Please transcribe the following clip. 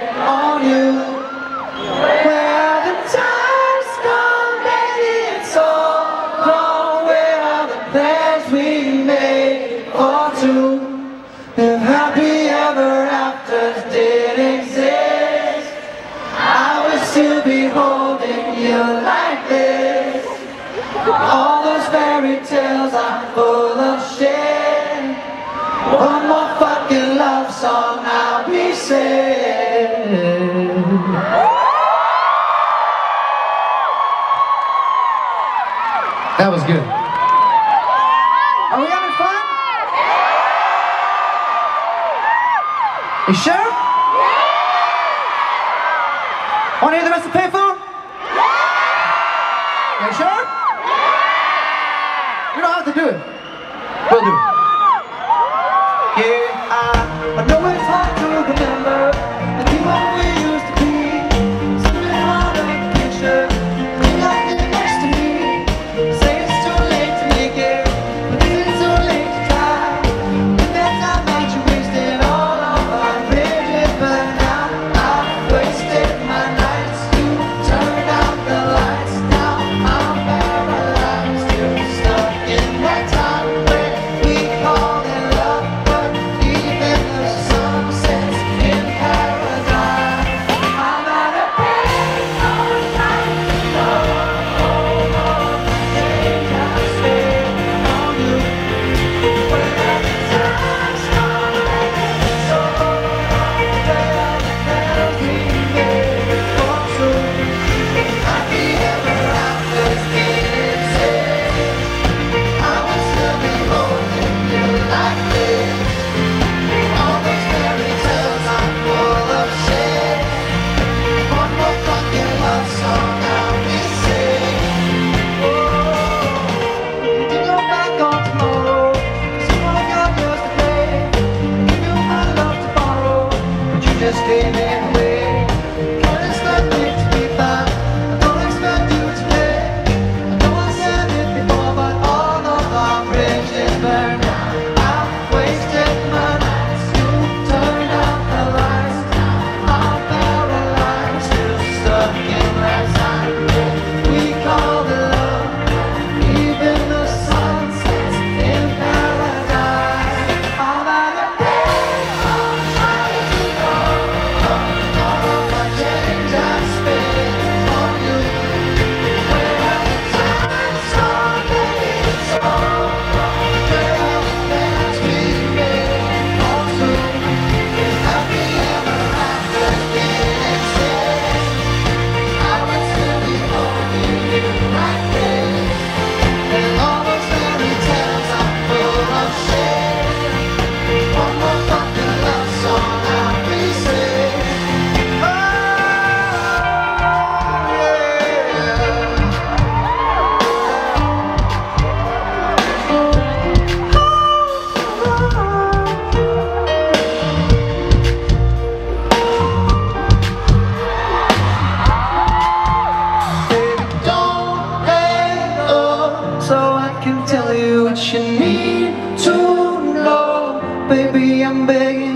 on you. Where the time's gone, it's all gone. Where the plans we made for two? If happy ever afters did exist, I would still be holding you like this. All those fairy tales are full of shit. One more fucking love song I'll be saying. That was good. Are we having fun? You sure? Want to hear the rest of Payphone? You sure? You don't have to do it. We'll do it. Bye. so I can tell you what you need to know. Baby, I'm begging